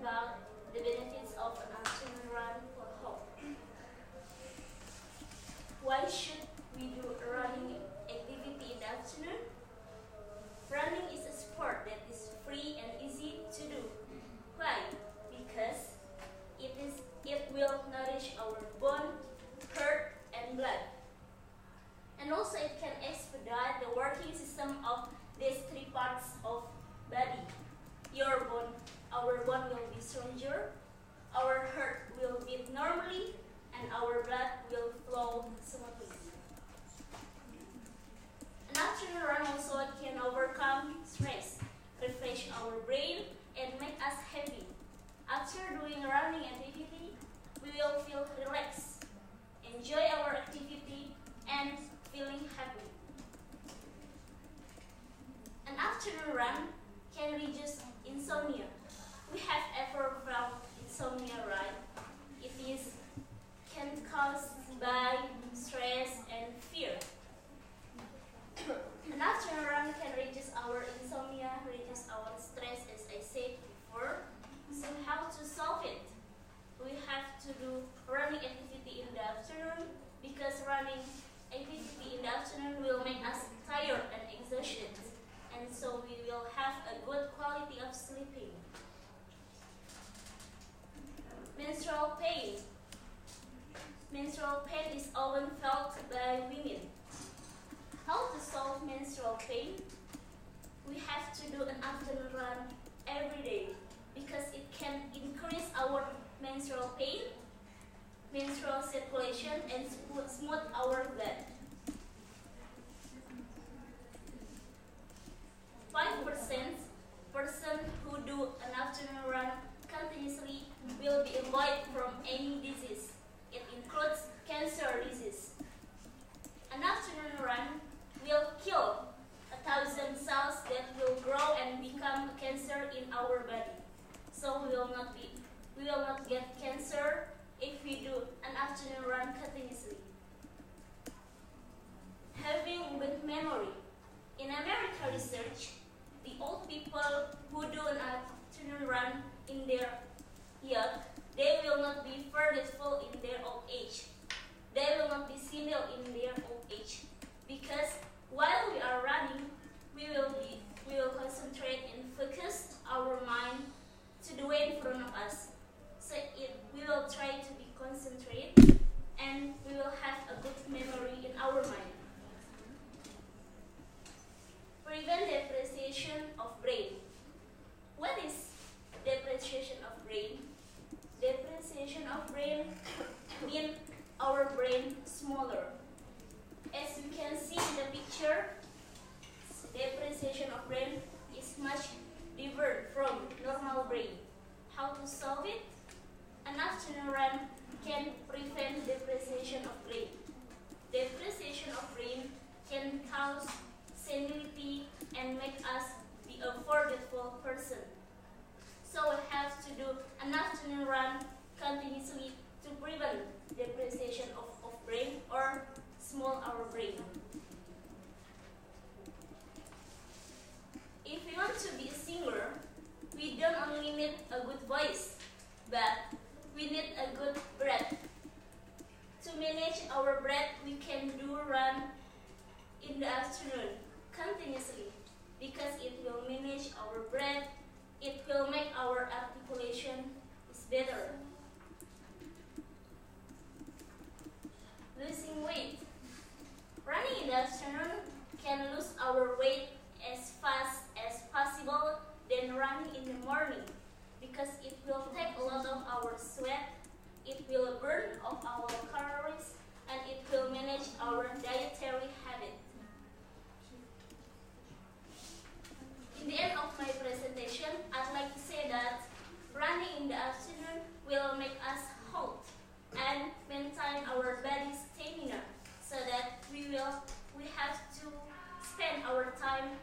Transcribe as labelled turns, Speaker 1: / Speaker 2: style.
Speaker 1: about the benefits of an action run for hope. Why should we do running activity in the afternoon? Running is a sport that is free and easy to do. Why? Because it is it will nourish our bone, heart, and blood. And also it can expedite the working system of After doing running activity, we will feel relaxed, enjoy our activity, and feeling happy. And after the run can reduce insomnia. We have ever felt insomnia, right? pain. Menstrual pain is often felt by women. How to solve menstrual pain? We have to do an afternoon run every day because it can increase our menstrual pain, menstrual circulation, and smooth our blood. Any disease. It includes cancer disease. An afternoon run will kill a thousand cells that will grow and become cancer in our body. So we will not be we will not get cancer if we do an afternoon run continuously. Having good memory. In America research, the old people who do an afternoon run in their youth, they will not be forgetful in their old age. They will not be senile in their old age. Because while we are running, we will be we will concentrate and focus our mind to the way in front of us. So it, we will try to be concentrate and we will have a good memory in our mind. Prevent depreciation of brain. What is depreciation of brain? Depreciation of brain means our brain smaller. As you can see picture, depreciation of brain is much different from normal brain. How to solve it? An afternoon can prevent depreciation of brain. Depreciation of brain can cause senility and make us be a forgetful person. So we have to do an afternoon run continuously to prevent depreciation of, of brain or small our brain. If we want to be a singer, we don't only need a good voice, but we need a good breath. To manage our breath, we can do run in the afternoon continuously because it will manage our breath, it will make our articulation is better. Losing weight. Running in the afternoon can lose our weight as fast as possible than running in the morning because it will take a lot of our sweat, it will burn off our calories, and it will manage our dietary habit. In the end of my presentation, I'd like to say that running in the afternoon will make us halt and maintain our body stamina so that we will we have to spend our time